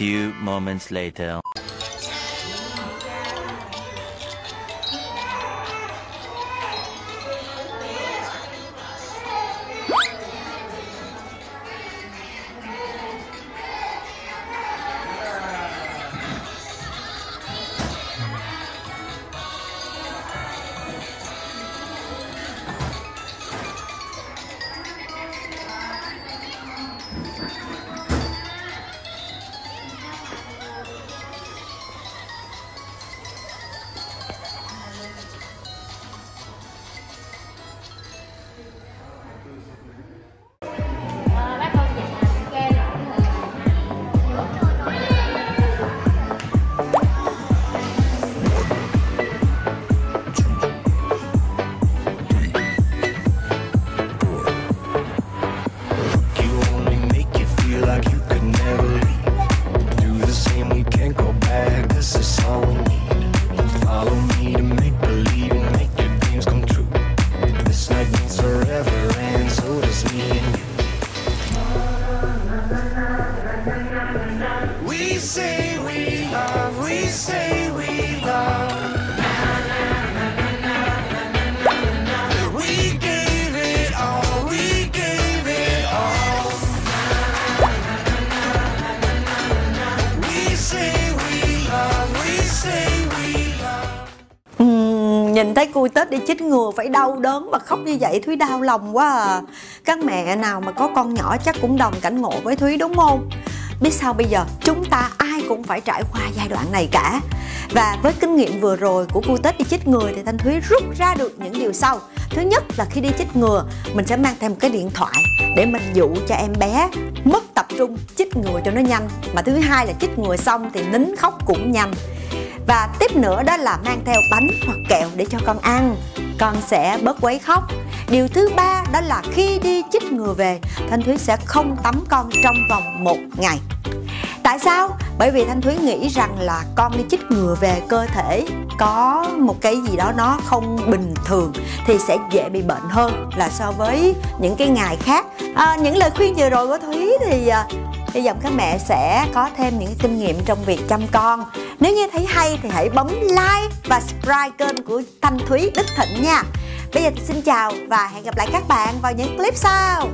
few moments later. Nhìn thấy cui Tết đi chích ngừa phải đau đớn mà khóc như vậy, Thúy đau lòng quá à. Các mẹ nào mà có con nhỏ chắc cũng đồng cảnh ngộ với Thúy, đúng không? Biết sao bây giờ? Chúng ta ai cũng phải trải qua giai đoạn này cả. Và với kinh nghiệm vừa rồi của cô Tết đi chích ngừa thì Thanh Thúy rút ra được những điều sau. Thứ nhất là khi đi chích ngừa, mình sẽ mang theo một cái điện thoại để mình dụ cho em bé mất tập trung chích ngừa cho nó nhanh. Mà thứ hai là chích ngừa xong thì nín khóc cũng nhanh và tiếp nữa đó là mang theo bánh hoặc kẹo để cho con ăn. Con sẽ bớt quấy khóc. Điều thứ ba đó là khi đi chích ngừa về Thanh Thúy sẽ không tắm con trong vòng một ngày. Tại sao? Bởi vì Thanh Thúy nghĩ rằng là con đi chích ngừa về cơ thể có một cái gì đó nó không bình thường thì sẽ dễ bị bệnh hơn là so với những cái ngày khác. À, những lời khuyên vừa rồi của Thúy thì à, hy vọng các mẹ sẽ có thêm những kinh nghiệm trong việc chăm con. Nếu như thấy hay thì hãy bấm like và subscribe kênh của thanh thúy đức thịnh nha. Bây giờ thì xin chào và hẹn gặp lại các bạn vào những clip sau.